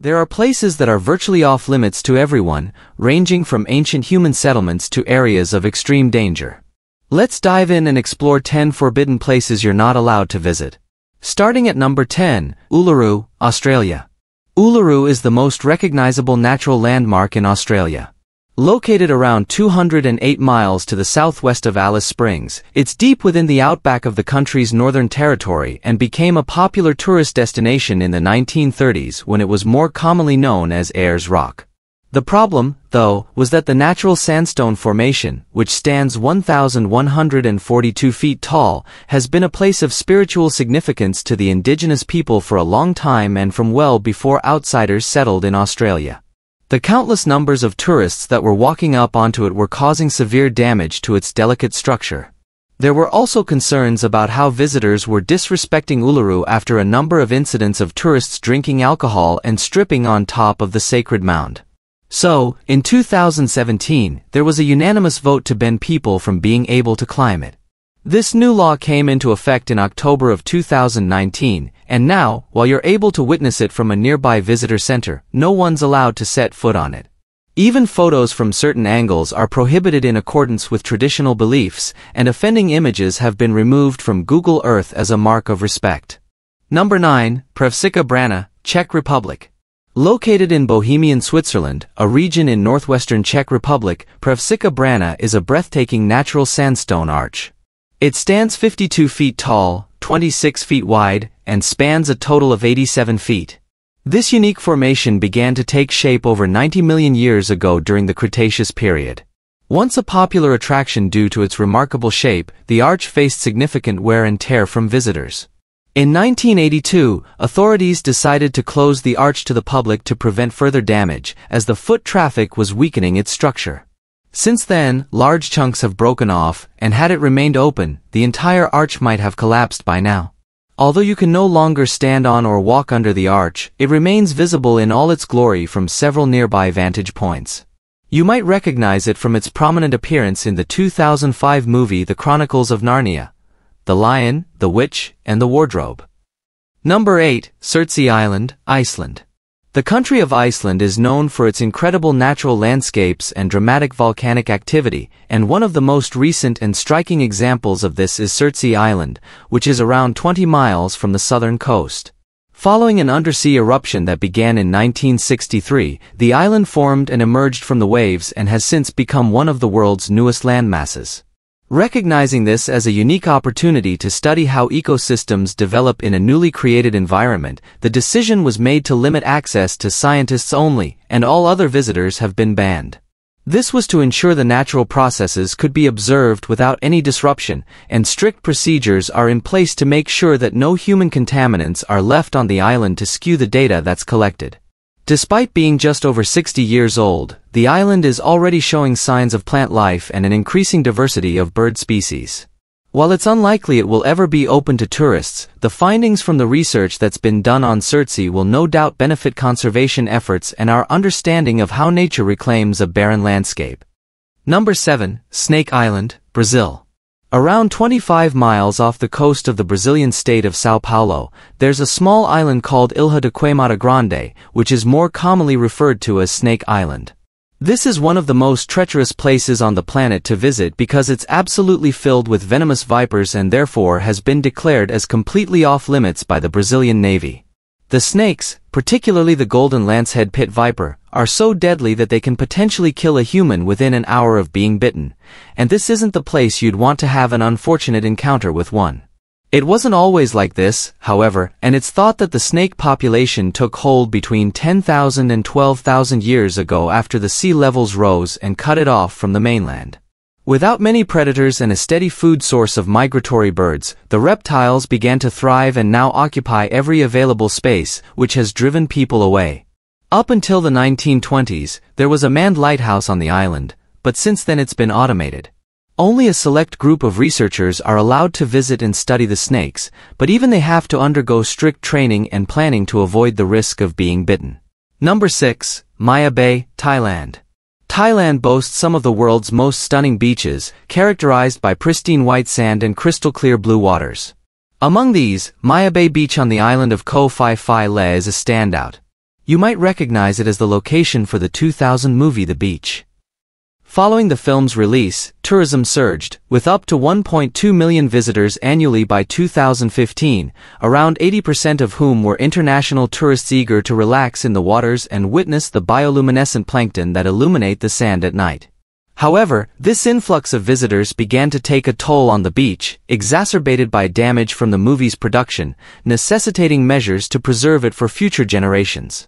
There are places that are virtually off limits to everyone, ranging from ancient human settlements to areas of extreme danger. Let's dive in and explore 10 forbidden places you're not allowed to visit. Starting at number 10, Uluru, Australia. Uluru is the most recognizable natural landmark in Australia. Located around 208 miles to the southwest of Alice Springs, it's deep within the outback of the country's Northern Territory and became a popular tourist destination in the 1930s when it was more commonly known as Ayers Rock. The problem, though, was that the natural sandstone formation, which stands 1,142 feet tall, has been a place of spiritual significance to the indigenous people for a long time and from well before outsiders settled in Australia. The countless numbers of tourists that were walking up onto it were causing severe damage to its delicate structure. There were also concerns about how visitors were disrespecting Uluru after a number of incidents of tourists drinking alcohol and stripping on top of the sacred mound. So, in 2017, there was a unanimous vote to ban people from being able to climb it. This new law came into effect in October of 2019, and now, while you're able to witness it from a nearby visitor center, no one's allowed to set foot on it. Even photos from certain angles are prohibited in accordance with traditional beliefs, and offending images have been removed from Google Earth as a mark of respect. Number 9, Pravcicka Brana, Czech Republic. Located in Bohemian Switzerland, a region in northwestern Czech Republic, Pravcicka Brana is a breathtaking natural sandstone arch. It stands 52 feet tall, 26 feet wide, and spans a total of 87 feet. This unique formation began to take shape over 90 million years ago during the Cretaceous period. Once a popular attraction due to its remarkable shape, the arch faced significant wear and tear from visitors. In 1982, authorities decided to close the arch to the public to prevent further damage, as the foot traffic was weakening its structure. Since then, large chunks have broken off, and had it remained open, the entire arch might have collapsed by now. Although you can no longer stand on or walk under the arch, it remains visible in all its glory from several nearby vantage points. You might recognize it from its prominent appearance in the 2005 movie The Chronicles of Narnia, The Lion, the Witch, and the Wardrobe. Number 8, Surtsey Island, Iceland. The country of Iceland is known for its incredible natural landscapes and dramatic volcanic activity, and one of the most recent and striking examples of this is Surtsey Island, which is around 20 miles from the southern coast. Following an undersea eruption that began in 1963, the island formed and emerged from the waves and has since become one of the world's newest landmasses. Recognizing this as a unique opportunity to study how ecosystems develop in a newly created environment, the decision was made to limit access to scientists only, and all other visitors have been banned. This was to ensure the natural processes could be observed without any disruption, and strict procedures are in place to make sure that no human contaminants are left on the island to skew the data that's collected. Despite being just over 60 years old, the island is already showing signs of plant life and an increasing diversity of bird species. While it's unlikely it will ever be open to tourists, the findings from the research that's been done on Surtsey will no doubt benefit conservation efforts and our understanding of how nature reclaims a barren landscape. Number 7. Snake Island, Brazil. Around 25 miles off the coast of the Brazilian state of Sao Paulo, there's a small island called Ilha de Queimada Grande, which is more commonly referred to as Snake Island. This is one of the most treacherous places on the planet to visit because it's absolutely filled with venomous vipers and therefore has been declared as completely off limits by the Brazilian Navy. The snakes, particularly the golden lancehead pit viper, are so deadly that they can potentially kill a human within an hour of being bitten, and this isn't the place you'd want to have an unfortunate encounter with one. It wasn't always like this, however, and it's thought that the snake population took hold between 10,000 and 12,000 years ago after the sea levels rose and cut it off from the mainland. Without many predators and a steady food source of migratory birds, the reptiles began to thrive and now occupy every available space, which has driven people away. Up until the 1920s, there was a manned lighthouse on the island, but since then it's been automated. Only a select group of researchers are allowed to visit and study the snakes, but even they have to undergo strict training and planning to avoid the risk of being bitten. Number 6. Maya Bay, Thailand. Thailand boasts some of the world's most stunning beaches, characterized by pristine white sand and crystal clear blue waters. Among these, Maya Bay Beach on the island of Koh Phi Phi Le is a standout. You might recognize it as the location for the 2000 movie The Beach. Following the film's release, tourism surged, with up to 1.2 million visitors annually by 2015, around 80% of whom were international tourists eager to relax in the waters and witness the bioluminescent plankton that illuminate the sand at night. However, this influx of visitors began to take a toll on the beach, exacerbated by damage from the movie's production, necessitating measures to preserve it for future generations.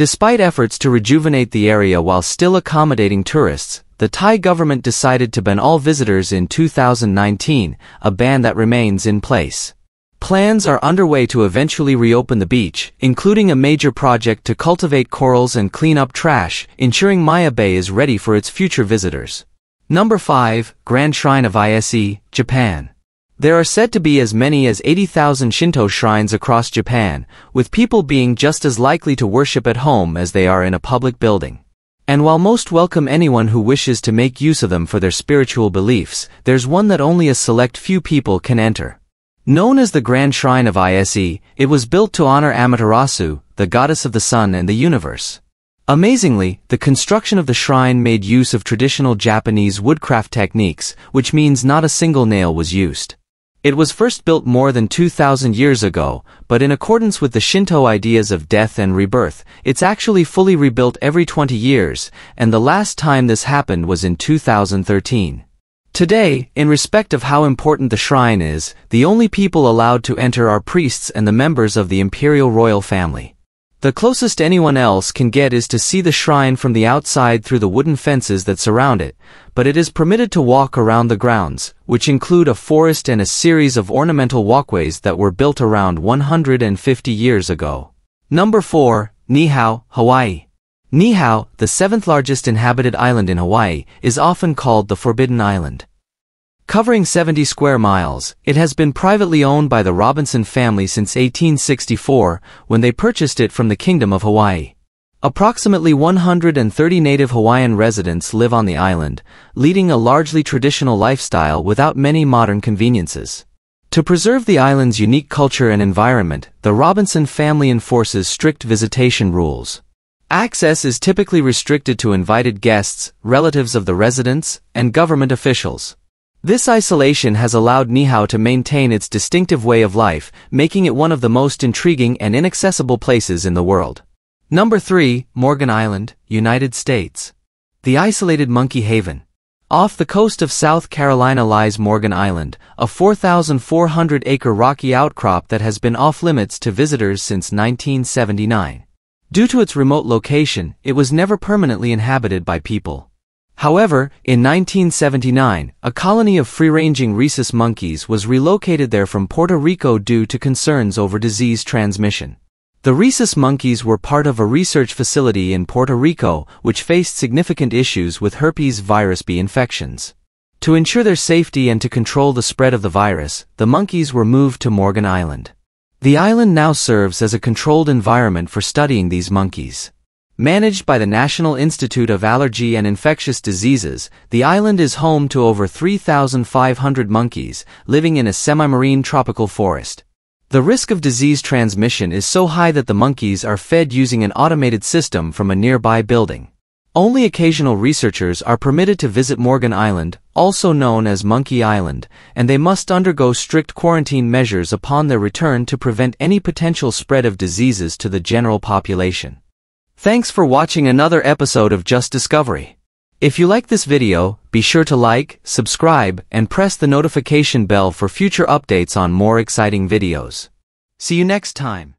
Despite efforts to rejuvenate the area while still accommodating tourists, the Thai government decided to ban all visitors in 2019, a ban that remains in place. Plans are underway to eventually reopen the beach, including a major project to cultivate corals and clean up trash, ensuring Maya Bay is ready for its future visitors. Number 5. Grand Shrine of Ise, Japan. There are said to be as many as 80,000 Shinto shrines across Japan, with people being just as likely to worship at home as they are in a public building. And while most welcome anyone who wishes to make use of them for their spiritual beliefs, there's one that only a select few people can enter. Known as the Grand Shrine of Ise, it was built to honor Amaterasu, the goddess of the sun and the universe. Amazingly, the construction of the shrine made use of traditional Japanese woodcraft techniques, which means not a single nail was used. It was first built more than 2,000 years ago, but in accordance with the Shinto ideas of death and rebirth, it's actually fully rebuilt every 20 years, and the last time this happened was in 2013. Today, in respect of how important the shrine is, the only people allowed to enter are priests and the members of the imperial royal family. The closest anyone else can get is to see the shrine from the outside through the wooden fences that surround it, but it is permitted to walk around the grounds, which include a forest and a series of ornamental walkways that were built around 150 years ago. Number 4. Niihau, Hawaii. Niihau, the seventh largest inhabited island in Hawaii, is often called the Forbidden Island. Covering 70 square miles, it has been privately owned by the Robinson family since 1864, when they purchased it from the Kingdom of Hawaii. Approximately 130 native Hawaiian residents live on the island, leading a largely traditional lifestyle without many modern conveniences. To preserve the island's unique culture and environment, the Robinson family enforces strict visitation rules. Access is typically restricted to invited guests, relatives of the residents, and government officials. This isolation has allowed Niihau to maintain its distinctive way of life, making it one of the most intriguing and inaccessible places in the world. Number 3. Morgan Island, United States. The isolated monkey haven. Off the coast of South Carolina lies Morgan Island, a 4,400-acre rocky outcrop that has been off-limits to visitors since 1979. Due to its remote location, it was never permanently inhabited by people. However, in 1979, a colony of free-ranging rhesus monkeys was relocated there from Puerto Rico due to concerns over disease transmission. The rhesus monkeys were part of a research facility in Puerto Rico which faced significant issues with herpes virus B infections. To ensure their safety and to control the spread of the virus, the monkeys were moved to Morgan Island. The island now serves as a controlled environment for studying these monkeys. Managed by the National Institute of Allergy and Infectious Diseases, the island is home to over 3,500 monkeys living in a semi-marine tropical forest. The risk of disease transmission is so high that the monkeys are fed using an automated system from a nearby building. Only occasional researchers are permitted to visit Morgan Island, also known as Monkey Island, and they must undergo strict quarantine measures upon their return to prevent any potential spread of diseases to the general population. Thanks for watching another episode of Just Discovery. If you like this video, be sure to like, subscribe, and press the notification bell for future updates on more exciting videos. See you next time.